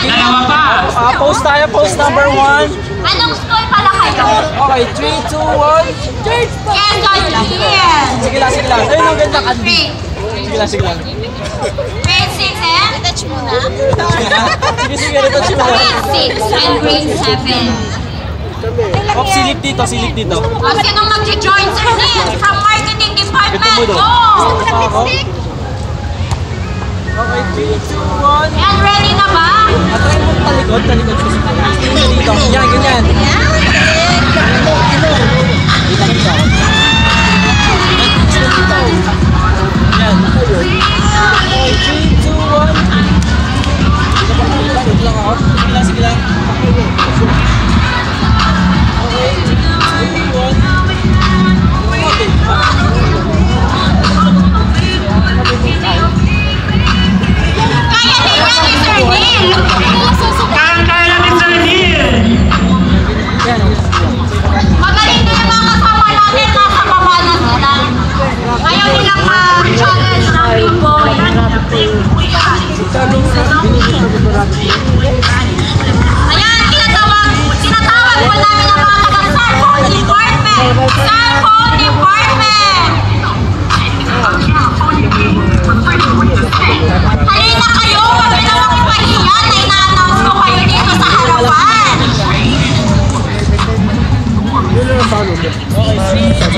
Dalawa pa. Ah, post tayo, post number one. Anong school pala kayo? Okay, 3, 2, 1. Quezon Hill. Sige lang, sige lang. Ayun ang ganda. Grade Sige lang, sige lang. grade 6 and? Touch mo na. Sige, sige, retouch mo na. Grade 6 and grade 7. Oh, silip dito, silip dito. O, sinong mag-join sa Hill from marketing department? Ito mo daw. Go! Ako. Okay, 3, 2, 1. Yan, mo talikod, talikod. Dito, yan, ganyan. Dito, dito. Yan. Okay, 3, 2, 1. Dito ako. Sige lang, sige lang. Okay, 3, 2, 1. Kaya din yan ni Sir Okay,